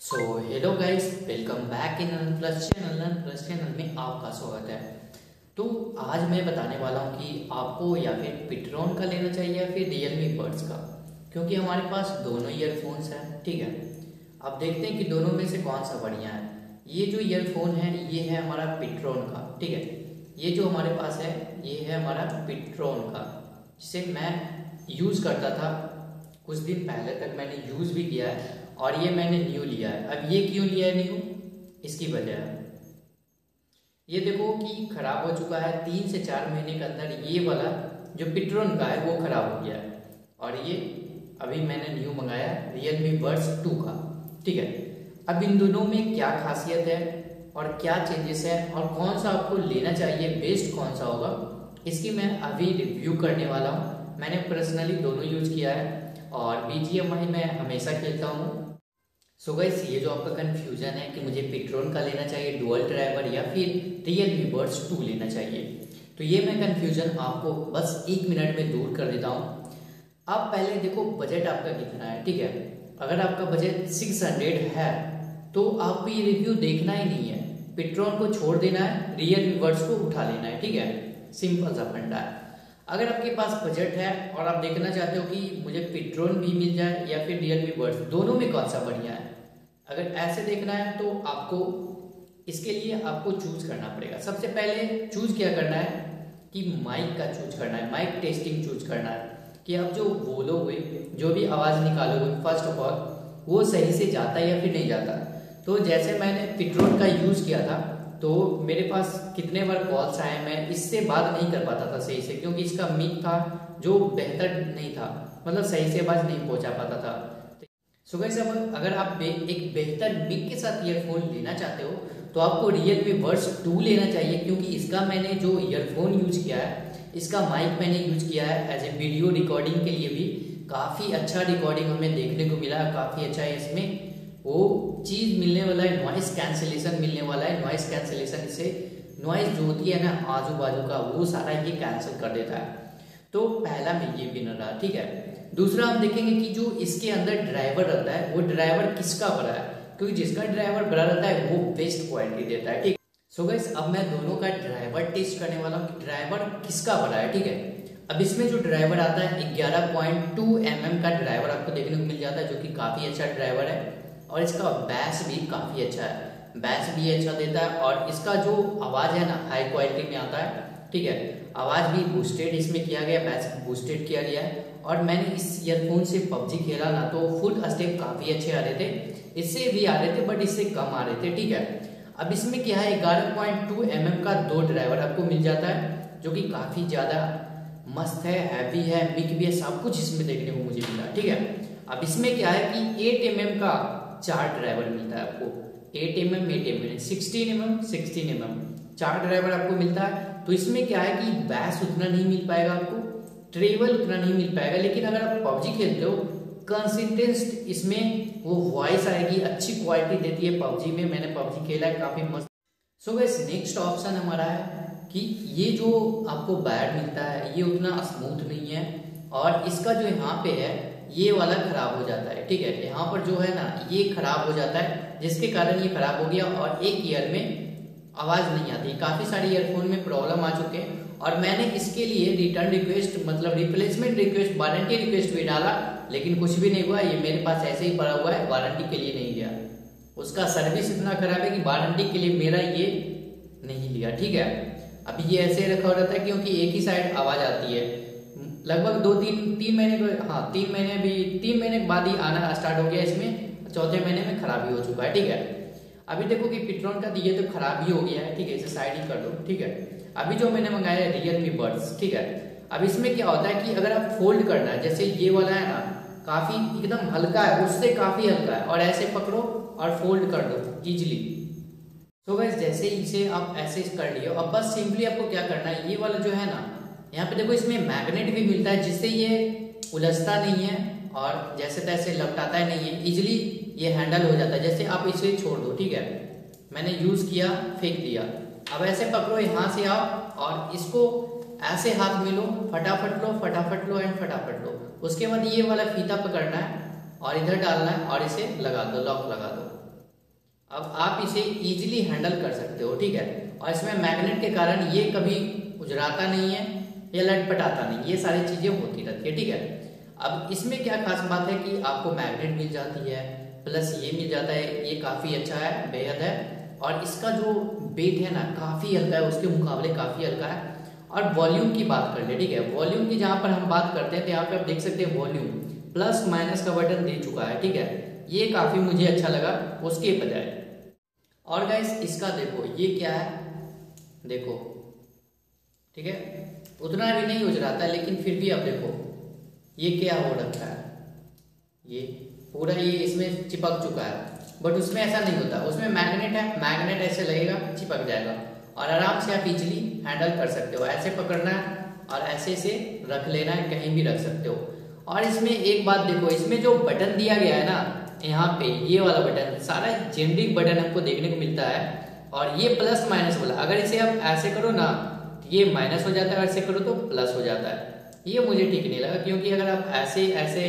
So hello guys welcome back in plus channel plus channel में आपका स्वागत है। तो आज मैं बताने वाला हूँ कि आपको या फिर पिट्रॉन का लेना चाहिए या फिर रियलमी बर्ड्स का, क्योंकि हमारे पास दोनों ईयरफोन्स हैं, ठीक है? अब देखते हैं कि दोनों में से कौन सा बढ़िया है। ये जो ईयरफोन है, ये है हमारा पिट्रॉन का, ठीक है? ये जो हमारे पास है, ये है हमारा पिट्रॉन का, जिसे मैं यूज़ करता था कुछ दिन पहले तक मैंने यूज़ भी किया है। और ये मैंने न्यू लिया है। अब ये क्यों लिया है न्यू? इसकी वजह ये देखो कि खराब हो चुका है, तीन से चार महीने के अंदर ये वाला जो पिट्रोन का है, वो खराब हो गया है। और ये अभी मैंने न्यू मंगाया रियलमी बर्ड्स टू का। ठीक है? अब इन दोनों में क्या खासियत है और क्या चेंजेस है और कौन सा आपको लेना चाहिए बेस्ट कौन सा होगा, इसकी मैं अभी रिव्यू करने वाला हूँ। मैंने पर्सनली दोनों यूज़ किया है और बीजीएमआई मैं हमेशा खेलता हूँ। सो गाइस ये जो आपका कंफ्यूजन है कि मुझे पेट्रोन का लेना चाहिए डुअल ड्राइवर या फिर रियलमी बर्ड्स टू लेना चाहिए। तो ये मैं कंफ्यूजन आपको बस एक मिनट में दूर कर देता हूँ। आप पहले देखो बजट आपका कितना है, ठीक है? अगर आपका बजट 600 है तो आपको ये रिव्यू देखना ही नहीं है। पेट्रोन को छोड़ देना है रियलमी बर्ड्स को उठा लेना है, ठीक है? सिंपल सा फंडा है। अगर आपके पास बजट है और आप देखना चाहते हो कि मुझे पेट्रोल भी मिल जाए या फिर रियलमी बर्ड्स दोनों में कौन सा बढ़िया है? अगर ऐसे देखना है तो आपको इसके लिए आपको चूज़ करना पड़ेगा। सबसे पहले चूज़ क्या करना है? कि माइक का चूज़ करना है माइक टेस्टिंग चूज़ करना है। कि आप जो बोलोगे, जो भी आवाज़ निकालोगे फ़र्स्ट ऑफ़ ऑल वो सही से जाता है या फिर नहीं जाता? तो जैसे मैंने पेट्रोल का यूज़ किया था तो मेरे पास कितने बार कॉल्स आए, मैं इससे बात नहीं कर पाता था सही से, क्योंकि इसका मिक था जो बेहतर नहीं था। मतलब सही से आवाज़ नहीं पहुँचा पाता था। सो गैस अब अगर आप एक बेहतर मिक के साथ ईयरफोन लेना चाहते हो तो आपको रियलमी वर्स टू लेना चाहिए, क्योंकि इसका मैंने जो ईयरफोन यूज़ किया है, इसका माइक मैंने यूज़ किया है एज ए वीडियो रिकॉर्डिंग के लिए भी, काफ़ी अच्छा रिकॉर्डिंग हमें देखने को मिला, काफ़ी अच्छा है इसमें। वो चीज़ मिलने वाला है नॉइस कैंसिलेशन मिलने वाला है नॉइस कैंसिलेशन से नॉइस जो होती है ना आजू बाजू का, वो सारा ये कैंसिल कर देता है। तो पहला में ये विनर रहा, ठीक है? दूसरा हम देखेंगे कि जो इसके अंदर ड्राइवर रहता है, वो ड्राइवर किसका बड़ा है? क्योंकि जिसका ड्राइवर बड़ा रहता है, वो बेस्ट क्वालिटी देता है, ठीक? सो गैस अब मैं दोनों का ड्राइवर टेस्ट करने वाला हूँ ड्राइवर किसका बड़ा है, ठीक है? अब इसमें जो ड्राइवर आता है 11.2 mm का ड्राइवर आपको देखने को मिल जाता है, जो कि काफ़ी अच्छा ड्राइवर है। और इसका बैस भी काफ़ी अच्छा है। बैस भी अच्छा देता है, और इसका जो आवाज़ है ना हाई क्वालिटी में आता है ठीक है, आवाज़ भी बूस्टेड इसमें किया गया बैस बूस्टेड किया गया है। और मैंने इस ईयरफोन से पबजी खेला ना तो फुल स्टेप काफ़ी अच्छे आ रहे थे। इससे भी आ रहे थे बट इससे कम आ रहे थे, ठीक है। अब इसमें क्या है, ग्यारह पॉइंट टू एम का दो ड्राइवर आपको मिल जाता है, जो कि काफ़ी ज़्यादा मस्त है हैवी है मिक भी है, सब कुछ इसमें देखने को मुझे मिला, ठीक है। अब इसमें क्या है कि एट एम का चार ड्राइवर मिलता है आपको। Eight M M eight M M sixteen M M sixteen M M चार ड्राइवर आपको मिलता है। तो इसमें क्या है कि बैस उतना नहीं मिल पाएगा आपको ट्रेवल उतना नहीं मिल पाएगा, लेकिन अगर आप पबजी खेलते हो कंसिस्टेंट इसमें वो वॉइस आएगी, अच्छी क्वालिटी देती है पबजी में, मैंने पबजी खेला है, काफ़ी मस्त। सो गैस नेक्स्ट ऑप्शन हमारा है कि ये जो आपको बैड मिलता है, ये उतना स्मूथ नहीं है, और इसका जो यहाँ पे है, ये वाला खराब हो जाता है, ठीक है? यहाँ पर जो है ना, ये खराब हो जाता है, जिसके कारण ये खराब हो गया, और एक ईयर में आवाज़ नहीं आती। काफ़ी सारे ईयरफोन में प्रॉब्लम आ चुके हैं और मैंने इसके लिए रिटर्न रिक्वेस्ट मतलब रिप्लेसमेंट रिक्वेस्ट वारंटी रिक्वेस्ट भी डाला, लेकिन कुछ भी नहीं हुआ। ये मेरे पास ऐसे ही पड़ा हुआ है वारंटी के लिए नहीं गया उसका सर्विस इतना खराब है कि वारंटी के लिए मेरा ये नहीं लिया। ठीक है? अभी ये ऐसे रखा हो रहता है क्योंकि एक ही साइड आवाज़ आती है। लगभग दो तीन तीन महीने हाँ तीन महीने भी, तीन महीने के बाद ही आना स्टार्ट हो गया इसमें। चौथे महीने में खराबी हो चुका है। ठीक है? अभी देखो कि पेट्रोल का दिए तो खराब ही हो गया है, ठीक है, इसे साइड ही कर दो, ठीक है। अभी जो मैंने मंगाया है रियलमी बर्ड्स ठीक है। अब इसमें क्या होता है कि अगर आप फोल्ड करना है, जैसे ये वाला है ना, काफ़ी एकदम हल्का है, उससे काफ़ी हल्का है, और ऐसे पकड़ो और फोल्ड कर दो इजिली तो गैस जैसे इसे आप ऐसे कर लिए अब बस सिंपली आपको क्या करना है, ये वाला जो है ना, यहाँ पे देखो इसमें मैग्नेट भी मिलता है, जिससे ये उलझता नहीं है, और जैसे तैसे लपटाता है नहीं है इजिली ये हैंडल हो जाता है। जैसे आप इसे छोड़ दो, ठीक है? मैंने यूज़ किया फेंक दिया। अब ऐसे पकड़ो यहाँ से आओ और इसको ऐसे हाथ में लो, फटाफट लो फटाफट लो एंड फटाफट लो। उसके बाद ये वाला फीता पकड़ना है और इधर डालना है और इसे लगा दो लॉक लगा दो। अब आप इसे इजीली हैंडल कर सकते हो, ठीक है? और इसमें मैग्नेट के कारण ये कभी उजराता नहीं है, या लटपटाता नहीं, ये सारी चीज़ें होती रहती है, ठीक है? अब इसमें क्या खास बात है कि आपको मैग्नेट मिल जाती है प्लस ये मिल जाता है, ये काफ़ी अच्छा है, बेहद है। और इसका जो वेट है ना, काफ़ी हल्का है, उसके मुकाबले काफ़ी हल्का है। और वॉल्यूम की बात कर ले, ठीक है? वॉल्यूम की जहाँ पर हम बात करते हैं तो यहाँ पे आप देख सकते हैं वॉल्यूम प्लस माइनस का बटन दे चुका है, ठीक है? ये काफ़ी मुझे अच्छा लगा, उसके बजाय। और गाइस इसका देखो, ये क्या है? देखो, ठीक है? उतना भी नहीं उजराता, लेकिन फिर भी आप देखो, ये क्या हो रखा है? ये। पूरा ये इसमें चिपक चुका है। बट उसमें ऐसा नहीं होता। उसमें मैग्नेट है मैग्नेट ऐसे लगेगा, चिपक जाएगा। और आराम से आप इजिली हैंडल कर सकते हो। ऐसे पकड़ना है और ऐसे से रख लेना है कहीं भी रख सकते हो। और इसमें एक बात देखो, इसमें जो बटन दिया गया है ना, यहाँ पे ये वाला बटन सारा जेनरिक बटन आपको देखने को मिलता है। और ये प्लस माइनस वाला, अगर इसे आप ऐसे करो ना, ये माइनस हो जाता है, ऐसे करो तो प्लस हो जाता है। ये मुझे ठीक नहीं लगा, क्योंकि अगर आप ऐसे ऐसे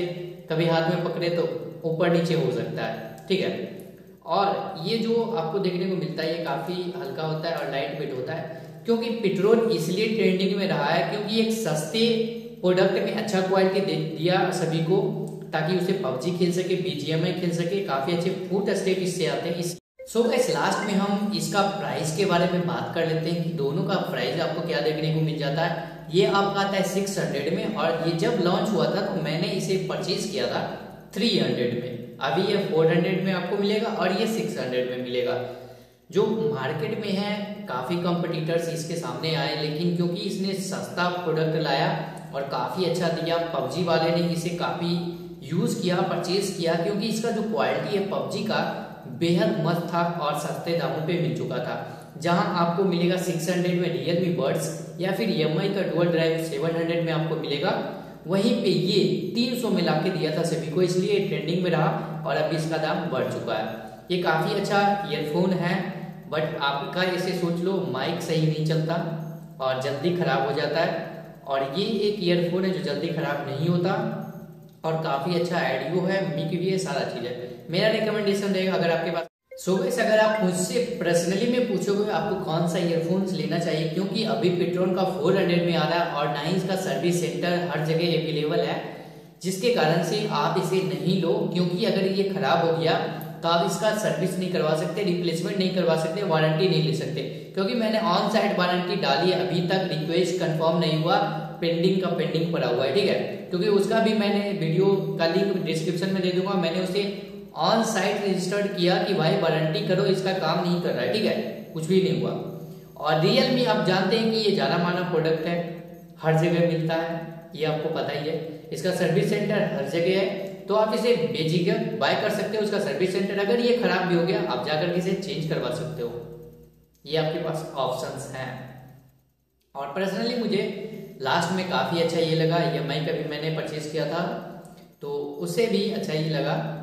कभी हाथ में पकड़े तो ऊपर नीचे हो सकता है, ठीक है? और ये जो आपको देखने को मिलता है, ये काफ़ी हल्का होता है और लाइट वेट होता है, क्योंकि पेट्रोल इसलिए ट्रेंडिंग में रहा है क्योंकि एक सस्ते प्रोडक्ट में अच्छा क्वालिटी दे दिया सभी को, ताकि उसे पबजी खेल सके बीजीएमआई खेल सके, काफ़ी अच्छे फूट स्टेप इससे आते हैं। सो so गैस लास्ट में हम इसका प्राइस के बारे में बात कर लेते हैं कि दोनों का प्राइस आपको क्या देखने को मिल जाता है। ये आपका आता है सिक्स हंड्रेड में और ये जब लॉन्च हुआ था तो मैंने इसे परचेज किया था। थ्री हंड्रेड में। अभी ये फोर हंड्रेड में आपको मिलेगा और ये सिक्स हंड्रेड में मिलेगा। जो मार्केट में है, काफ़ी कंपटीटर्स इसके सामने आए, लेकिन क्योंकि इसने सस्ता प्रोडक्ट लाया और काफ़ी अच्छा दिया, पबजी वाले ने इसे काफ़ी यूज़ किया परचेज किया, क्योंकि इसका जो क्वालिटी है पबजी का, बेहद मस्त था और सस्ते दामों पे मिल चुका था। जहाँ आपको मिलेगा 600 में रियलमी बर्ड्स या फिर एम का डुअल ड्राइव 700 में आपको मिलेगा। वहीं पे ये 300 में लाके दिया था सभी को, इसलिए ट्रेंडिंग में रहा और अभी इसका दाम बढ़ चुका है। ये काफ़ी अच्छा ईयरफोन है बट आपका ऐसे सोच लो माइक सही नहीं चलता और जल्दी खराब हो जाता है। और ये एक ईयरफोन है जो जल्दी खराब नहीं होता और काफ़ी अच्छा एडियो है, मिक भी है सारा चीज़ है। मेरा रिकमेंडेशन रहेगा, अगर आपके पास सो so अगर आप मुझसे पर्सनली में पूछोगे, आपको कौन सा ईयरफोन्स लेना चाहिए? क्योंकि अभी पेट्रोल का 400 में आ रहा है और नाइन्स का सर्विस सेंटर हर जगह अवेलेबल है, जिसके कारण से आप इसे नहीं लो। क्योंकि अगर ये खराब हो गया तो आप इसका सर्विस नहीं करवा सकते रिप्लेसमेंट नहीं करवा सकते वारंटी नहीं ले सकते। क्योंकि मैंने ऑन साइड वारंटी डाली है, अभी तक रिक्वेस्ट कंफर्म नहीं हुआ पेंडिंग का पेंडिंग पड़ा हुआ है, ठीक है? क्योंकि उसका भी मैंने वीडियो का लिंक डिस्क्रिप्शन में दे दूँगा, मैंने उसे ऑन साइट रजिस्टर्ड किया कि भाई वारंटी करो, इसका काम नहीं कर रहा है, ठीक है? कुछ भी नहीं हुआ। और रियल आप जानते हैं कि ये ज़्यादा माना प्रोडक्ट है, हर जगह मिलता है, ये आपको पता ही है। इसका सर्विस सेंटर हर जगह है तो आप इसे बेझिझक बाय कर सकते हो, उसका सर्विस सेंटर अगर ये खराब भी हो गया, आप जाकर इसे चेंज करवा सकते हो। ये आपके पास ऑप्शंस हैं। और पर्सनली मुझे लास्ट में काफ़ी अच्छा ये लगा ई एम आई का भी मैंने परचेज किया था तो उसे भी अच्छा ही लगा